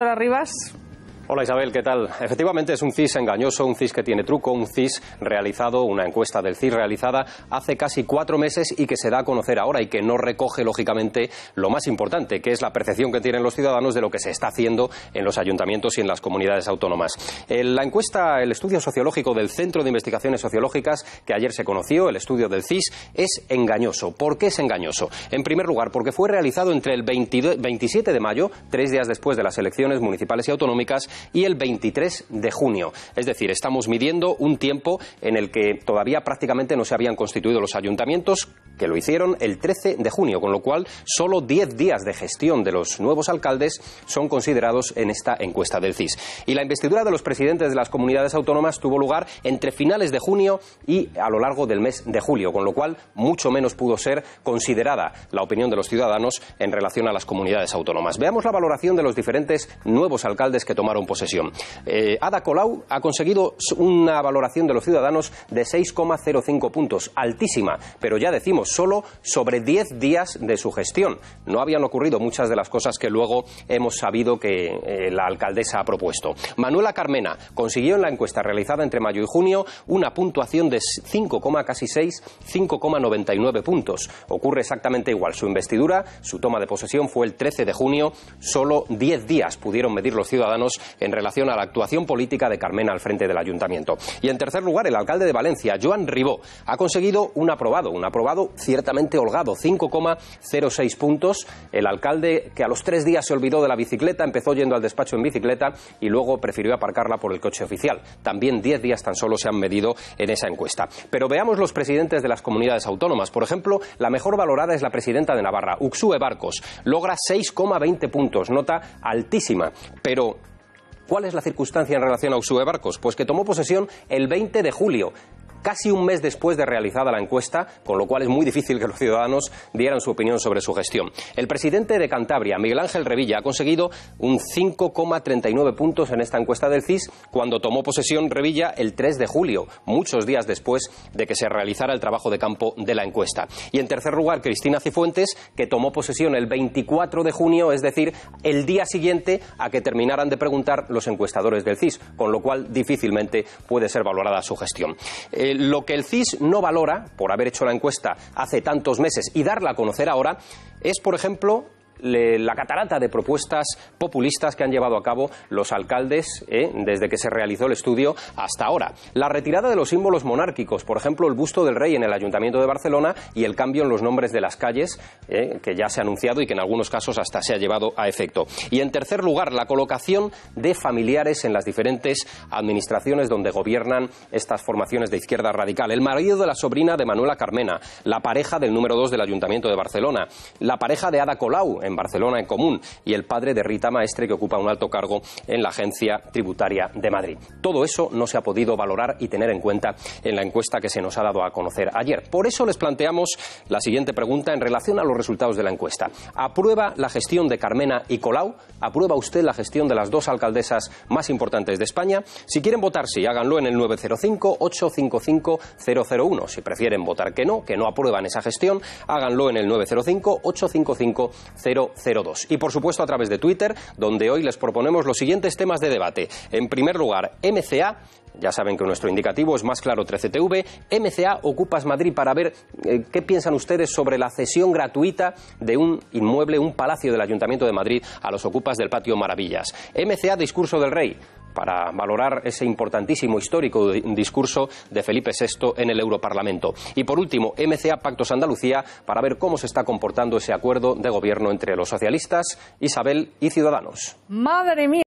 Rivas. Hola Isabel, ¿qué tal? Efectivamente es un CIS engañoso, un CIS que tiene truco, un CIS realizado, una encuesta del CIS realizada hace casi cuatro meses y que se da a conocer ahora y que no recoge lógicamente lo más importante, que es la percepción que tienen los ciudadanos de lo que se está haciendo en los ayuntamientos y en las comunidades autónomas. La encuesta, el estudio sociológico del Centro de Investigaciones Sociológicas que ayer se conoció, el estudio del CIS, es engañoso. ¿Por qué es engañoso? En primer lugar, porque fue realizado entre el 27 de mayo, tres días después de las elecciones municipales y autonómicas, y el 23 de junio. Es decir, estamos midiendo un tiempo en el que todavía prácticamente no se habían constituido los ayuntamientos, que lo hicieron el 13 de junio, con lo cual solo 10 días de gestión de los nuevos alcaldes son considerados en esta encuesta del CIS. Y la investidura de los presidentes de las comunidades autónomas tuvo lugar entre finales de junio y a lo largo del mes de julio, con lo cual mucho menos pudo ser considerada la opinión de los ciudadanos en relación a las comunidades autónomas. Veamos la valoración de los diferentes nuevos alcaldes que tomaron posesión. Eh, Ada Colau ha conseguido una valoración de los ciudadanos de 6,05 puntos, altísima, pero ya decimos, solo sobre 10 días de su gestión. No habían ocurrido muchas de las cosas que luego hemos sabido que eh, la alcaldesa ha propuesto. Manuela Carmena consiguió en la encuesta realizada entre mayo y junio una puntuación de 5,6, 5,99 puntos. Ocurre exactamente igual. Su investidura, su toma de posesión fue el 13 de junio. Solo 10 días pudieron medir los ciudadanos en relación a la actuación política de Carmena al frente del ayuntamiento. Y en tercer lugar, el alcalde de Valencia, Joan Ribó, ha conseguido un aprobado, un aprobado ciertamente holgado, 5,06 puntos. El alcalde que a los tres días se olvidó de la bicicleta, empezó yendo al despacho en bicicleta y luego prefirió aparcarla por el coche oficial. También 10 días tan solo se han medido en esa encuesta. Pero veamos los presidentes de las comunidades autónomas. Por ejemplo, la mejor valorada es la presidenta de Navarra, Uxue Barcos. Logra 6,20 puntos, nota altísima. Pero ¿Cuál es la circunstancia en relación a Uxue Barcos? Pues que tomó posesión el 20 de julio casi un mes después de realizada la encuesta, con lo cual es muy difícil que los ciudadanos dieran su opinión sobre su gestión. El presidente de Cantabria, Miguel Ángel Revilla, ha conseguido un 5,39 puntos en esta encuesta del CIS cuando tomó posesión Revilla el 3 de julio, muchos días después de que se realizara el trabajo de campo de la encuesta. Y en tercer lugar, Cristina Cifuentes, que tomó posesión el 24 de junio, es decir, el día siguiente a que terminaran de preguntar los encuestadores del CIS, con lo cual difícilmente puede ser valorada su gestión. Eh, lo que el CIS no valora, por haber hecho la encuesta hace tantos meses y darla a conocer ahora, es, por ejemplo, la catarata de propuestas populistas que han llevado a cabo los alcaldes eh, desde que se realizó el estudio hasta ahora. La retirada de los símbolos monárquicos, por ejemplo, el busto del rey en el Ayuntamiento de Barcelona y el cambio en los nombres de las calles, eh, que ya se ha anunciado y que en algunos casos hasta se ha llevado a efecto. Y en tercer lugar, la colocación de familiares en las diferentes administraciones donde gobiernan estas formaciones de izquierda radical. El marido de la sobrina de Manuela Carmena, la pareja del número dos del Ayuntamiento de Barcelona, la pareja de Ada Colau en Barcelona en común y el padre de Rita Maestre que ocupa un alto cargo en la Agencia Tributaria de Madrid. Todo eso no se ha podido valorar y tener en cuenta en la encuesta que se nos ha dado a conocer ayer. Por eso les planteamos la siguiente pregunta en relación a los resultados de la encuesta. ¿Aprueba la gestión de Carmena y Colau? ¿Aprueba usted la gestión de las dos alcaldesas más importantes de España? Si quieren votar sí, háganlo en el 905-855-001. Si prefieren votar que no, que no aprueban esa gestión, háganlo en el 905-855-001. Y por supuesto a través de Twitter, donde hoy les proponemos los siguientes temas de debate. En primer lugar, MCA. Ya saben que nuestro indicativo es más claro 13TV. MCA Ocupas Madrid para ver eh, qué piensan ustedes sobre la cesión gratuita de un inmueble, un palacio del Ayuntamiento de Madrid a los ocupas del Patio Maravillas. MCA Discurso del Rey para valorar ese importantísimo histórico discurso de Felipe VI en el Europarlamento. Y por último, MCA Pactos Andalucía para ver cómo se está comportando ese acuerdo de gobierno entre los socialistas, Isabel y Ciudadanos. Madre mía.